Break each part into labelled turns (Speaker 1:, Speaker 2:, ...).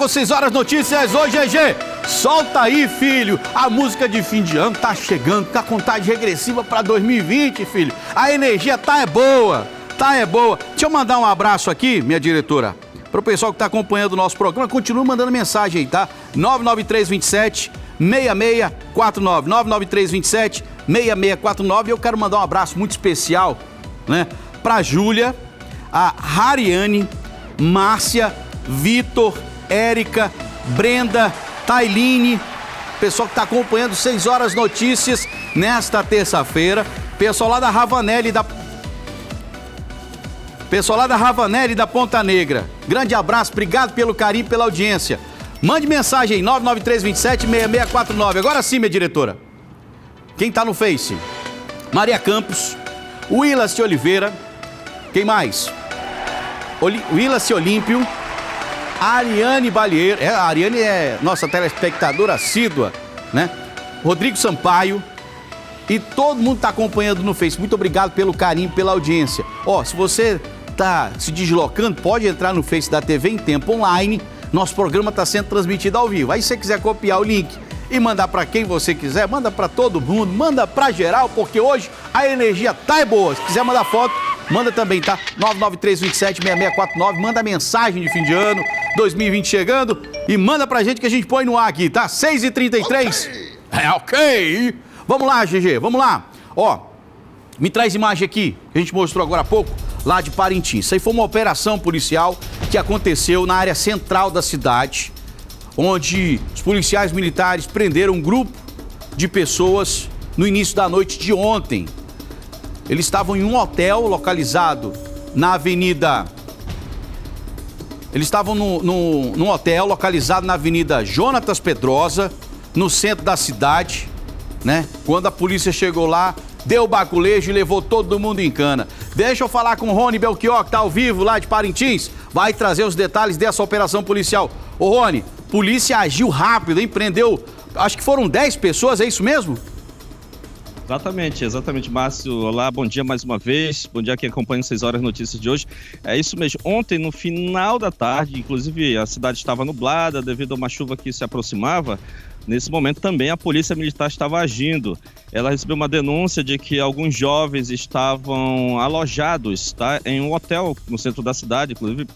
Speaker 1: com 6 horas notícias hoje, GG. Solta aí, filho. A música de fim de ano tá chegando, tá contagem regressiva para 2020, filho. A energia tá é boa, tá é boa. Deixa eu mandar um abraço aqui, minha diretora, pro pessoal que tá acompanhando o nosso programa. Continua mandando mensagem aí, tá? 99327 6649 99327 6649. Eu quero mandar um abraço muito especial, né, pra Júlia, a Hariane, Márcia, Vitor, Érica, Brenda, Tailine, pessoal que está acompanhando 6 horas notícias nesta terça-feira. Pessoal lá da Ravanelli da Pessoal lá da Ravanelli da Ponta Negra. Grande abraço, obrigado pelo carinho, pela audiência. Mande mensagem aí, 99327-6649. Agora sim, minha diretora. Quem está no Face? Maria Campos, Willas Oliveira. Quem mais? Oli Willas Olímpio. Ariane Balieiro, é, a Ariane é nossa telespectadora assídua, né? Rodrigo Sampaio. E todo mundo está acompanhando no Face. Muito obrigado pelo carinho, pela audiência. Ó, se você está se deslocando, pode entrar no Face da TV em tempo online. Nosso programa está sendo transmitido ao vivo. Aí se você quiser copiar o link e mandar para quem você quiser, manda para todo mundo, manda para geral, porque hoje a energia tá é boa. Se quiser mandar foto, manda também, tá? 993276649, manda mensagem de fim de ano, 2020 chegando e manda pra gente que a gente põe no ar aqui, tá? 6h33. Okay. É ok. Vamos lá, GG, vamos lá. Ó, me traz imagem aqui, que a gente mostrou agora há pouco, lá de Parintins. Isso aí foi uma operação policial que aconteceu na área central da cidade, onde os policiais militares prenderam um grupo de pessoas no início da noite de ontem. Eles estavam em um hotel localizado na Avenida eles estavam no, no, num hotel localizado na Avenida Jonatas Pedrosa, no centro da cidade, né? Quando a polícia chegou lá, deu baculejo e levou todo mundo em cana. Deixa eu falar com o Rony Belchior, que tá ao vivo lá de Parintins, vai trazer os detalhes dessa operação policial. Ô Rony, polícia agiu rápido, hein? Prendeu, acho que foram 10 pessoas, é isso mesmo?
Speaker 2: Exatamente, exatamente, Márcio. Olá, bom dia mais uma vez. Bom dia quem acompanha 6 horas notícias de hoje. É isso mesmo. Ontem, no final da tarde, inclusive a cidade estava nublada devido a uma chuva que se aproximava. Nesse momento também a polícia militar estava agindo. Ela recebeu uma denúncia de que alguns jovens estavam alojados tá, em um hotel no centro da cidade, inclusive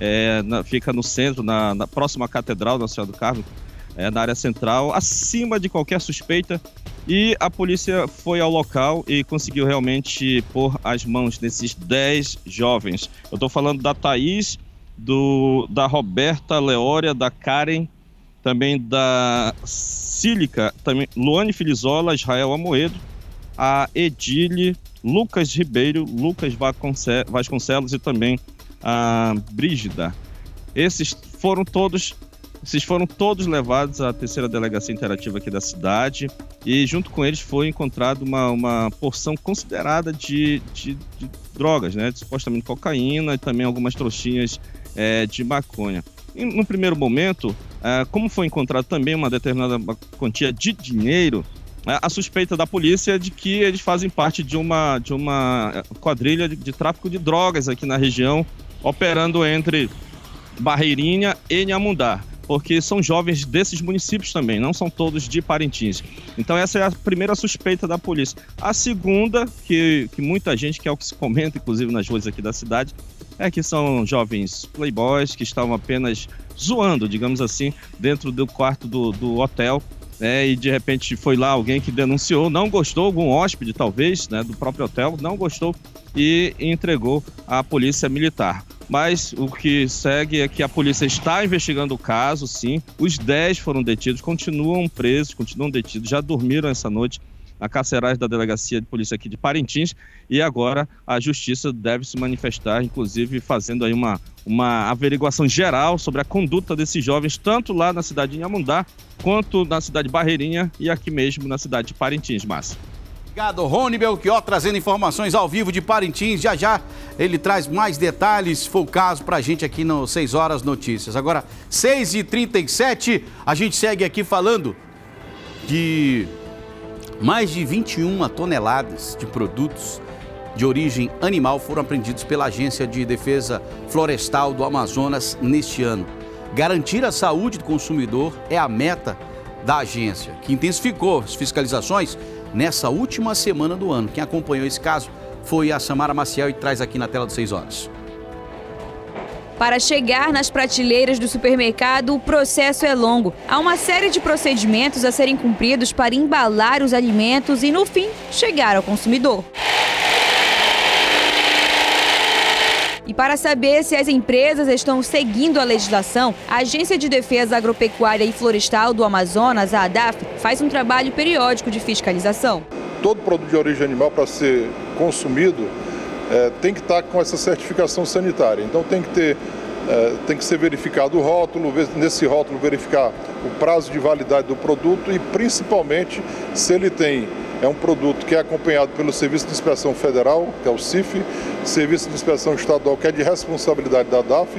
Speaker 2: é, na, fica no centro, na, na próxima Catedral da Senhora do Carmo, é, na área central, acima de qualquer suspeita. E a polícia foi ao local e conseguiu realmente pôr as mãos nesses 10 jovens. Eu estou falando da Thaís, do, da Roberta Leória, da Karen, também da Sílica, também Luane Filizola, Israel Amoedo, a Edile, Lucas Ribeiro, Lucas Vasconcelos e também a Brígida. Esses foram todos esses foram todos levados à terceira delegacia interativa aqui da cidade e junto com eles foi encontrado uma, uma porção considerada de, de, de drogas, né? Supostamente cocaína e também algumas trouxinhas é, de maconha. E, no primeiro momento, é, como foi encontrado também uma determinada quantia de dinheiro, é, a suspeita da polícia é de que eles fazem parte de uma, de uma quadrilha de, de tráfico de drogas aqui na região, operando entre Barreirinha e Nhamundá porque são jovens desses municípios também, não são todos de Parintins. Então essa é a primeira suspeita da polícia. A segunda, que, que muita gente quer o que se comenta, inclusive nas ruas aqui da cidade, é que são jovens playboys que estavam apenas zoando, digamos assim, dentro do quarto do, do hotel. né? e de repente foi lá alguém que denunciou, não gostou, algum hóspede talvez, né, do próprio hotel, não gostou e entregou à polícia militar. Mas o que segue é que a polícia está investigando o caso, sim. Os 10 foram detidos, continuam presos, continuam detidos, já dormiram essa noite na carceragem da delegacia de polícia aqui de Parintins e agora a justiça deve se manifestar, inclusive fazendo aí uma, uma averiguação geral sobre a conduta desses jovens, tanto lá na cidade de Inhamundá, quanto na cidade de Barreirinha e aqui mesmo na cidade de Parintins, Márcio.
Speaker 1: Obrigado, Rony Belchior, trazendo informações ao vivo de Parintins. Já já ele traz mais detalhes, se for o caso, pra gente aqui no 6 Horas Notícias. Agora, 6h37, a gente segue aqui falando de mais de 21 toneladas de produtos de origem animal foram apreendidos pela Agência de Defesa Florestal do Amazonas neste ano. Garantir a saúde do consumidor é a meta da agência, que intensificou as fiscalizações nessa última semana do ano. Quem acompanhou esse caso foi a Samara Maciel e traz aqui na tela de 6 horas.
Speaker 3: Para chegar nas prateleiras do supermercado, o processo é longo. Há uma série de procedimentos a serem cumpridos para embalar os alimentos e, no fim, chegar ao consumidor. E para saber se as empresas estão seguindo a legislação, a Agência de Defesa Agropecuária e Florestal do Amazonas, a ADAF, faz um trabalho periódico de fiscalização.
Speaker 4: Todo produto de origem animal, para ser consumido, é, tem que estar com essa certificação sanitária. Então tem que ter é, tem que ser verificado o rótulo, nesse rótulo verificar o prazo de validade do produto e principalmente se ele tem é um produto que é acompanhado pelo Serviço de Inspeção Federal, que é o CIF, Serviço de Inspeção Estadual, que é de responsabilidade da DAF,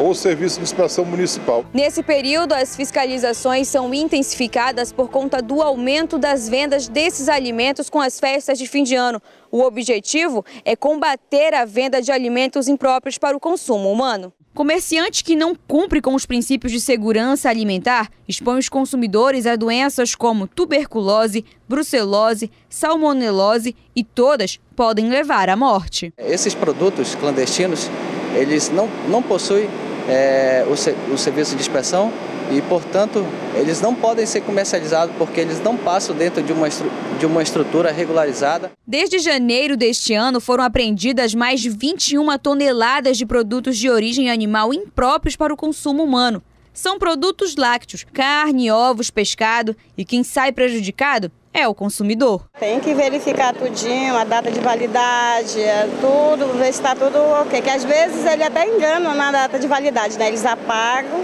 Speaker 4: ou Serviço de Inspeção Municipal.
Speaker 3: Nesse período, as fiscalizações são intensificadas por conta do aumento das vendas desses alimentos com as festas de fim de ano. O objetivo é combater a venda de alimentos impróprios para o consumo humano. Comerciante que não cumpre com os princípios de segurança alimentar expõe os consumidores a doenças como tuberculose, brucelose, salmonelose e todas podem levar à morte.
Speaker 5: Esses produtos clandestinos, eles não, não possuem é, o, o serviço de inspeção e, portanto, eles não podem ser comercializados porque eles não passam dentro de uma, de uma estrutura regularizada.
Speaker 3: Desde janeiro deste ano, foram apreendidas mais de 21 toneladas de produtos de origem animal impróprios para o consumo humano. São produtos lácteos, carne, ovos, pescado e quem sai prejudicado é o consumidor.
Speaker 6: Tem que verificar tudinho, a data de validade, é tudo, ver se está tudo ok. Que às vezes ele até engana na data de validade, né? Eles apagam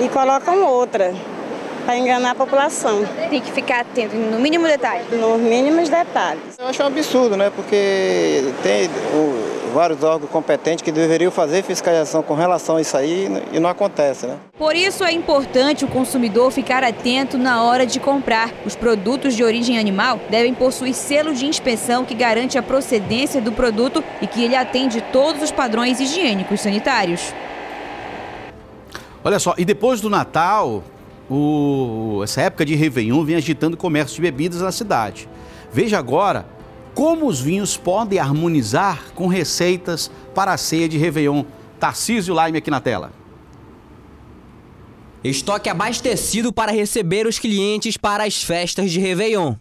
Speaker 6: e colocam outra para enganar a população.
Speaker 3: Tem que ficar atento no mínimo detalhe.
Speaker 6: Nos mínimos detalhes.
Speaker 7: Eu acho um absurdo, né? Porque tem o, vários órgãos competentes que deveriam fazer fiscalização com relação a isso aí e não acontece, né?
Speaker 3: Por isso é importante o consumidor ficar atento na hora de comprar. Os produtos de origem animal devem possuir selo de inspeção que garante a procedência do produto e que ele atende todos os padrões higiênicos sanitários.
Speaker 1: Olha só, e depois do Natal, o, essa época de Réveillon vem agitando o comércio de bebidas na cidade. Veja agora como os vinhos podem harmonizar com receitas para a ceia de Réveillon. Tarcísio Laime aqui na tela.
Speaker 8: Estoque abastecido para receber os clientes para as festas de Réveillon.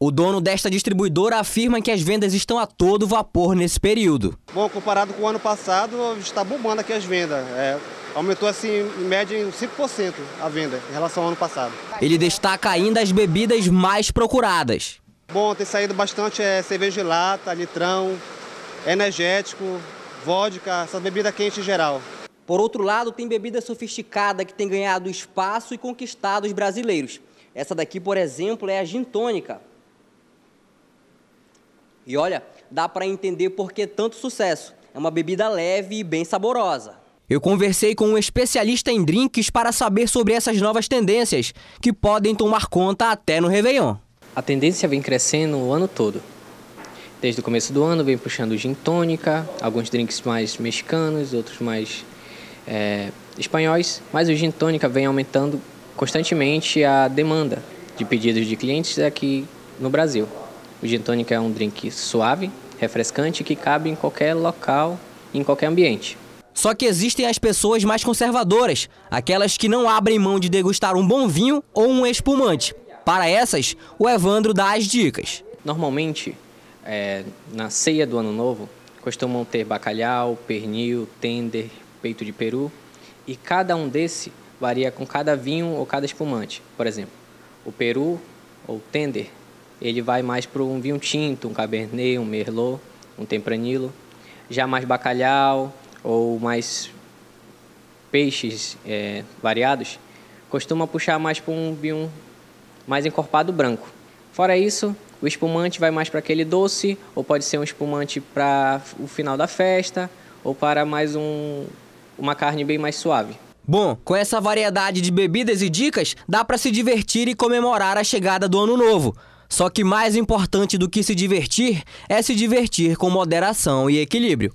Speaker 8: O dono desta distribuidora afirma que as vendas estão a todo vapor nesse período.
Speaker 9: Bom, comparado com o ano passado, está bombando aqui as vendas. É, aumentou assim em média em 5% a venda em relação ao ano passado.
Speaker 8: Ele destaca ainda as bebidas mais procuradas.
Speaker 9: Bom, tem saído bastante é, cerveja de lata, litrão, energético, vodka, essa bebida quente em geral.
Speaker 8: Por outro lado, tem bebida sofisticada que tem ganhado espaço e conquistado os brasileiros. Essa daqui, por exemplo, é a gin tônica. E olha, dá para entender por que tanto sucesso. É uma bebida leve e bem saborosa. Eu conversei com um especialista em drinks para saber sobre essas novas tendências, que podem tomar conta até no Réveillon.
Speaker 10: A tendência vem crescendo o ano todo. Desde o começo do ano vem puxando gin tônica, alguns drinks mais mexicanos, outros mais é, espanhóis, mas o gin tônica vem aumentando constantemente a demanda de pedidos de clientes aqui no Brasil. O gin tônica é um drink suave, refrescante que cabe em qualquer local, em qualquer ambiente.
Speaker 8: Só que existem as pessoas mais conservadoras, aquelas que não abrem mão de degustar um bom vinho ou um espumante. Para essas, o Evandro dá as dicas.
Speaker 10: Normalmente, é, na ceia do Ano Novo, costumam ter bacalhau, pernil, tender, peito de peru, e cada um desse varia com cada vinho ou cada espumante. Por exemplo, o peru ou tender, ele vai mais para um vinho tinto, um cabernet, um merlot, um tempranilo. Já mais bacalhau, ou mais peixes é, variados, costuma puxar mais para um vinho mais encorpado branco. Fora isso, o espumante vai mais para aquele doce, ou pode ser um espumante para o final da festa, ou para mais um, uma carne bem mais suave.
Speaker 8: Bom, com essa variedade de bebidas e dicas, dá para se divertir e comemorar a chegada do ano novo. Só que mais importante do que se divertir é se divertir com moderação e equilíbrio.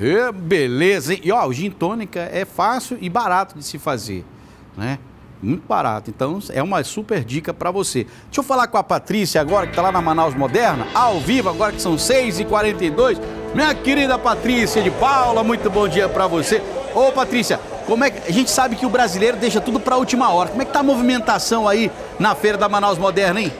Speaker 1: É, beleza, hein? E ó, o gin tônica é fácil e barato de se fazer, né? Muito barato. Então é uma super dica para você. Deixa eu falar com a Patrícia agora, que tá lá na Manaus Moderna, ao vivo, agora que são 6h42. Minha querida Patrícia de Paula, muito bom dia para você. Ô Patrícia, como é que a gente sabe que o brasileiro deixa tudo para a última hora? Como é que tá a movimentação aí na feira da Manaus Moderna, hein?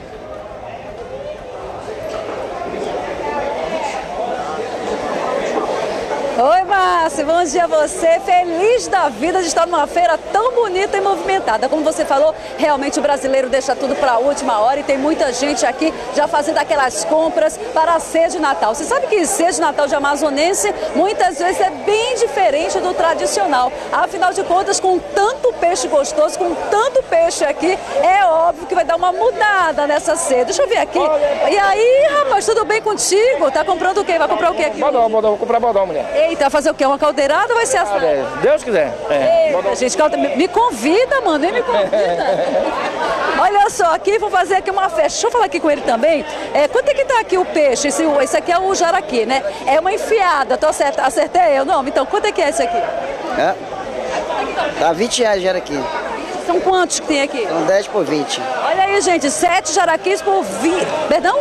Speaker 11: Márcio, bom dia a você. Feliz da vida de estar numa feira tão bonita e movimentada. Como você falou, realmente o brasileiro deixa tudo para a última hora e tem muita gente aqui já fazendo aquelas compras para a ceia de Natal. Você sabe que ceia de Natal de amazonense muitas vezes é bem diferente do tradicional. Afinal de contas, com tanto peixe gostoso, com tanto peixe aqui, é óbvio que vai dar uma mudada nessa ceia. Deixa eu ver aqui. E aí, rapaz, tudo bem contigo? Tá comprando o quê? Vai comprar o quê aqui?
Speaker 12: Bodão, vou comprar bodão, mulher.
Speaker 11: Eita, vai fazer o quê? Uma caldeirada ou vai ser assado?
Speaker 12: É, Deus quiser. É.
Speaker 11: Eita, gente, calde... me convida, mano, me convida. Olha só, aqui vou fazer aqui uma festa. Deixa eu falar aqui com ele também. É, quanto é que tá aqui o peixe? Esse, esse aqui é o jaraqui, né? É uma enfiada, tô acerta, acertei eu? Não, então quanto é que é esse aqui?
Speaker 13: É. Tá 20 reais jaraqui.
Speaker 11: São quantos que tem aqui?
Speaker 13: São 10 por 20.
Speaker 11: Olha aí, gente, 7 jaraquis por 20. Perdão?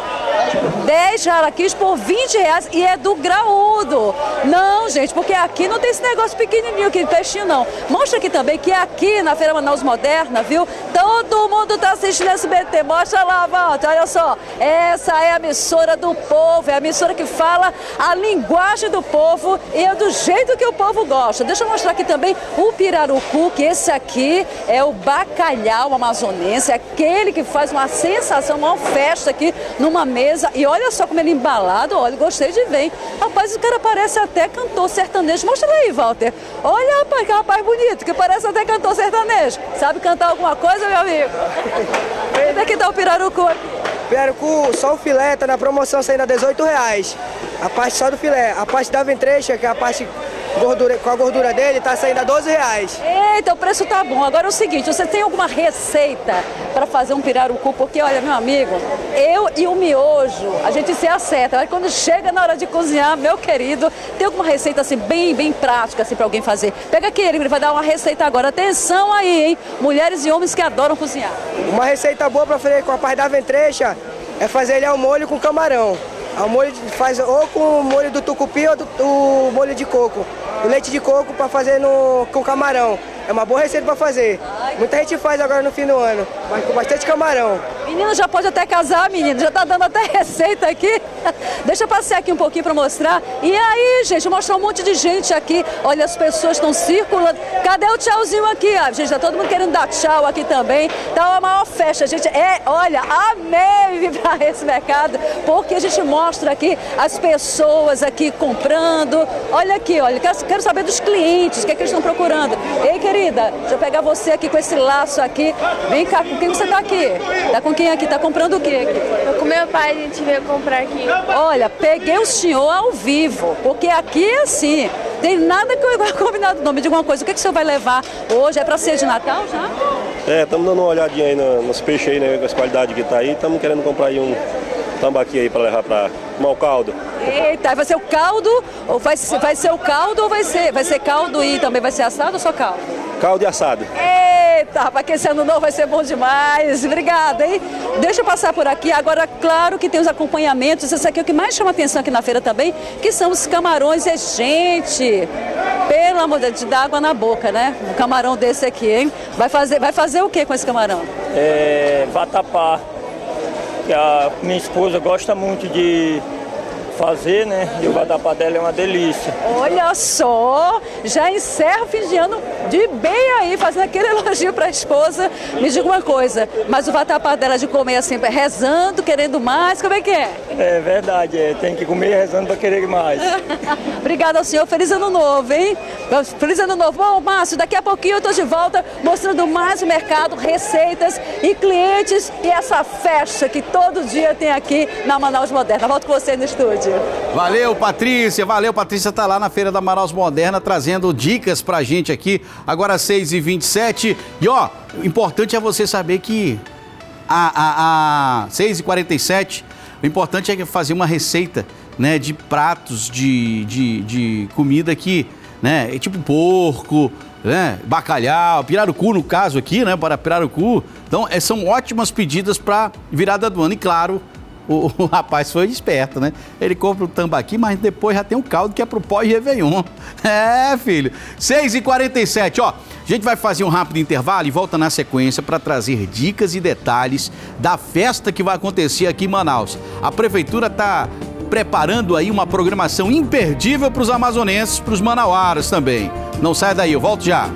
Speaker 11: 10 jaraquis por 20 reais e é do graúdo. Não, gente, porque aqui não tem esse negócio pequenininho aqui, peixinho não. Mostra aqui também que aqui na Feira Manaus Moderna, viu? Todo mundo tá assistindo SBT. Mostra lá, Walter, olha só. Essa é a emissora do povo, é a emissora que fala a linguagem do povo e é do jeito que o povo gosta. Deixa eu mostrar aqui também o pirarucu, que esse aqui é o bacalhau amazonense, é aquele que faz uma sensação, uma festa aqui numa mesa. E olha só como ele é embalado, olha, gostei de ver. Rapaz, o cara parece até cantor sertanejo. Mostra aí, Walter. Olha, rapaz, que rapaz bonito, que parece até cantor sertanejo. Sabe cantar alguma coisa, meu amigo? Onde é que tá o pirarucu aqui?
Speaker 14: Pirarucu, só o filé, tá na promoção saindo a 18 reais. A parte só do filé. A parte da ventrecha, que é a parte gordura, com a gordura dele, tá saindo a 12 reais.
Speaker 11: Eita, o preço tá bom. Agora é o seguinte, você tem alguma receita para fazer um pirarucu? Porque, olha, meu amigo, eu e o miojo, a gente se acerta. Mas quando chega na hora de cozinhar, meu querido, tem alguma receita assim, bem, bem prática, assim, para alguém fazer? Pega aqui, ele vai dar uma receita agora. Atenção aí, hein? Mulheres e homens que adoram cozinhar.
Speaker 14: Uma receita boa para fazer com a parte da ventrecha é fazer ele ao molho com camarão. O molho faz ou com o molho do tucupi ou do, do molho de coco. O leite de coco para fazer no, com camarão. É uma boa receita para fazer. Muita gente faz agora no fim do ano, mas com bastante camarão.
Speaker 11: Menino já pode até casar, menino. Já tá dando até receita aqui. Deixa eu passear aqui um pouquinho para mostrar. E aí, gente, vou mostrar um monte de gente aqui. Olha, as pessoas estão circulando. Cadê o tchauzinho aqui? Ah, gente, tá todo mundo querendo dar tchau aqui também. Tá uma maior festa, gente. É, olha, amei vir para esse mercado, porque a gente mostra aqui as pessoas aqui comprando. Olha aqui, olha, quero, quero saber dos clientes, o que, é que eles estão procurando. Ei, querida, deixa eu pegar você aqui com esse laço aqui. Vem cá, com quem você tá aqui? Tá com quem aqui? Tá comprando o quê aqui?
Speaker 15: Tô com meu pai, a gente veio comprar aqui.
Speaker 11: Olha, peguei o senhor ao vivo, porque aqui é assim. Tem nada que eu combinado não. Me diga uma coisa, o que, que o senhor vai levar hoje? É para ser de Natal já?
Speaker 16: É, estamos dando uma olhadinha aí no, nos peixes aí, né? Com as qualidades que tá aí. Estamos querendo comprar aí um tambaqui aí para levar para tomar o caldo.
Speaker 11: Eita, vai ser o caldo, ou vai, ser- vai ser o caldo ou vai ser, vai ser caldo e também vai ser assado ou só caldo?
Speaker 16: Caldo e assado.
Speaker 11: Eita, rapaz, que esse ano novo vai ser bom demais. Obrigada, hein? Deixa eu passar por aqui. Agora, claro que tem os acompanhamentos. Esse aqui é o que mais chama atenção aqui na feira também, que são os camarões. É gente, pelo amor de Deus, dá água na boca, né? Um camarão desse aqui, hein? Vai fazer, vai fazer o que com esse camarão?
Speaker 17: é, vatapá, a minha esposa gosta muito de fazer, né? E o vatapá dela é uma delícia.
Speaker 11: Olha só, já encerra o fim de ano de bem aí, fazendo aquele elogio para a esposa. Me diga uma coisa, mas o vatapá dela de comer assim, rezando, querendo mais, como é que é?
Speaker 17: É verdade, é, tem que comer rezando para querer mais.
Speaker 11: Obrigada ao senhor, feliz ano novo, hein? Feliz ano novo. Bom, Márcio, daqui a pouquinho eu estou de volta mostrando mais o mercado, receitas e clientes e essa festa que todo dia tem aqui na Manaus Moderna. Volto com você no estúdio.
Speaker 1: Valeu, Patrícia. Valeu, Patrícia tá lá na Feira da Manaus Moderna trazendo dicas pra gente aqui. Agora 6h27. E ó, importante é você saber que a, a, a 6h47, o importante é fazer uma receita né, de pratos de, de, de comida que, né, é tipo porco, né, bacalhau, pirarucu no caso aqui, né, para pirarucu. Então, é, são ótimas pedidas para virada do ano. E claro, o, o, rapaz foi esperto, né? Ele compra o tambaqui, mas depois já tem um caldo que é pro pós Réveillon. É, filho. 6h47, ó. A gente vai fazer um rápido intervalo e volta na sequência para trazer dicas e detalhes da festa que vai acontecer aqui em Manaus. A prefeitura está preparando aí uma programação imperdível para os amazonenses, para os manauaras também. Não sai daí, eu volto já.